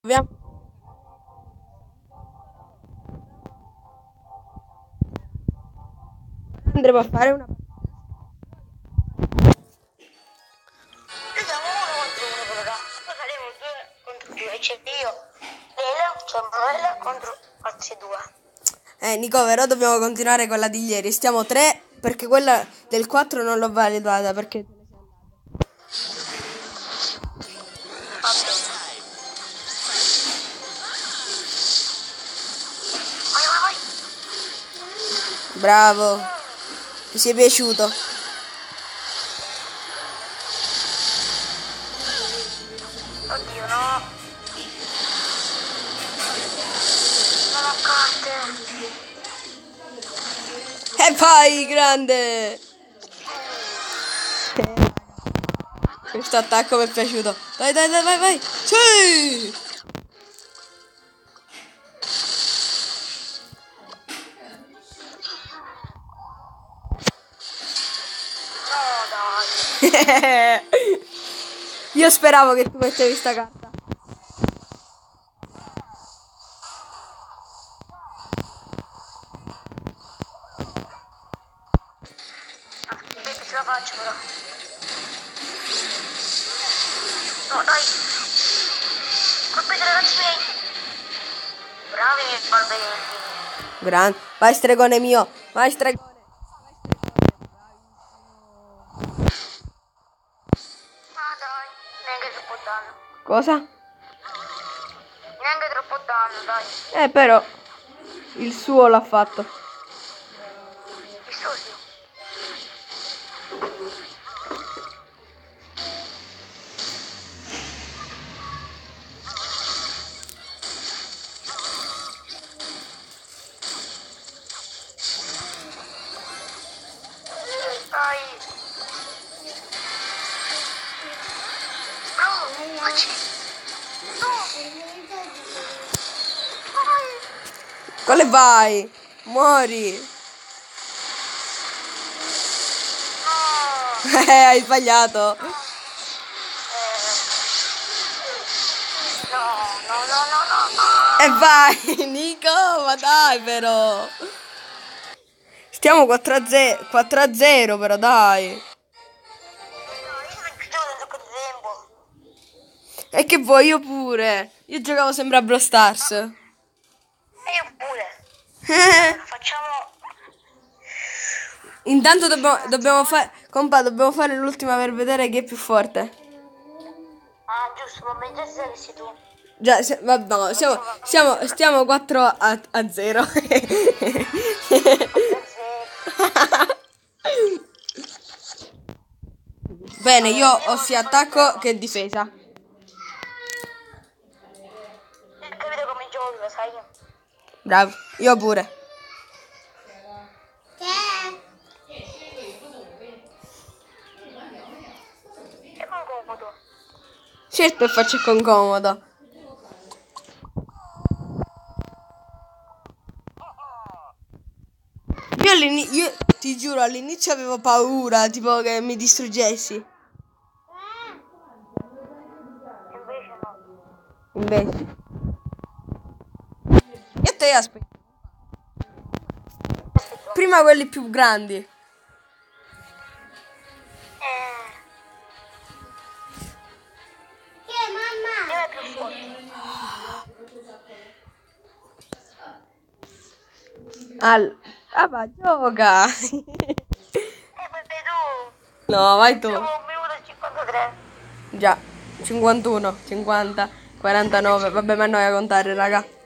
Proviamo. Andremo a fare una Facciamo uno contro uno raga. Poi faremo due contro due. C'è io, Lele, c'è contro due. Eh, Nico, però dobbiamo continuare con la di ieri. Stiamo 3 perché quella del 4 non l'ho validata perché... Bravo. Ti sei piaciuto? Oddio, no. Non ho carte. E poi, grande! Questo attacco mi è piaciuto. Dai, dai, dai, vai, vai! Sì! Io speravo che tu mettevi sta carta. Ce la faccio però. No, dai. Colpite ragazzi miei. Bravi balbetti. Grande. Vai, stregone mio. Vai, stregone. Dai, neanche troppo danno. Cosa? Neanche troppo danno, dai. Eh, però. Il suo l'ha fatto. Il suo sì. Quale vai? Muori. No. Eh, hai sbagliato. Eh. No, no, no, no, no, no. E vai, Nico, ma dai però. Stiamo 4 a 0, 4 a 0 però dai. E che vuoi io pure? Io giocavo sempre a Brawl Stars. Io pure. Facciamo... Intanto dobbiamo, dobbiamo fare... Compa, dobbiamo fare l'ultima per vedere chi è più forte. Ah, giusto, ma sai che sei tu. Già, se- vabbè, no, siamo, siamo, stiamo 4 a, a 0. Bene, io ho sia attacco che difesa. Bravo, io pure. Certo faccio con comodo. Io, io ti giuro all'inizio avevo paura, tipo che mi distruggessi. Invece no. Invece. Te aspetta. Prima quelli più grandi. Eh. Che mamma? Al... Ah, ma gioca. E poi sei tu. no, vai tu. Siamo un minuto e 53. Già, 51, 50, 49. Vabbè, ma noi a contare, raga.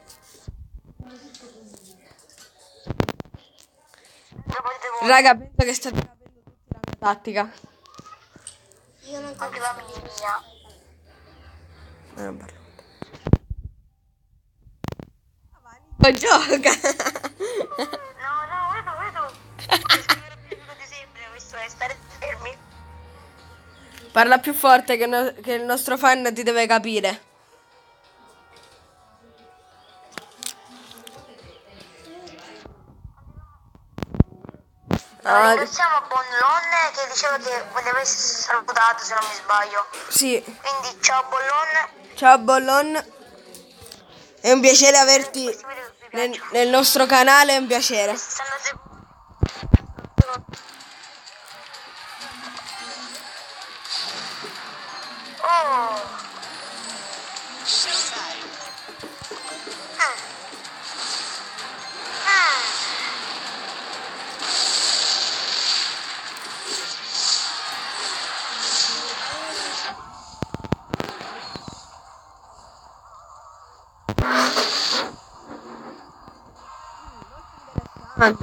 Raga, penso che state capendo tutta la mia tattica. Io non Anche la mia. Eh, non parlo. Oh, gioca. No, no, vedo, vedo. Spero più di sempre, questo è stare fermi. Parla più forte che, no- che il nostro fan ti deve capire. Ah, Ringraziamo Bollon che diceva che voleva essere salutato se non mi sbaglio. sì. Quindi ciao Bollon. Ciao Bollon. È un piacere averti nel, nel nostro canale, è un piacere. Oh. Il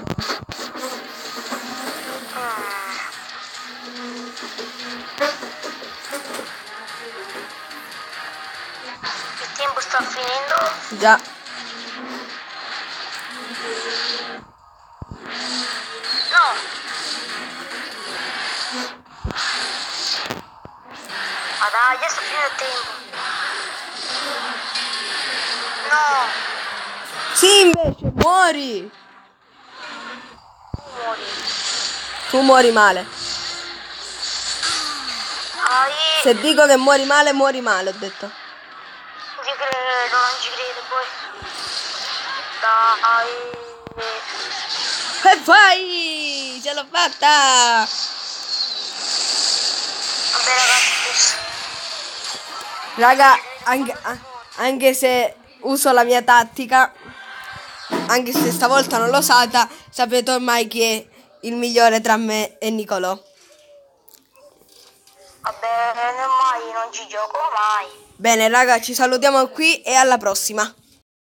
tempo sta finendo. Già. No. Ma dai, già sta finendo il tempo. No. Sì, invece, muori. Tu muori. Tu muori male. Se dico che muori male, muori male, ho detto. Non ci credo, non ci credo poi. Dai. E vai! Ce l'ho fatta! Vabbè ragazzi, Raga, anche, anche se uso la mia tattica, anche se stavolta non l'ho usata, sapete ormai chi è il migliore tra me e Nicolò. vabbè, non mai, non ci gioco mai. Bene, raga, ci salutiamo qui e alla prossima.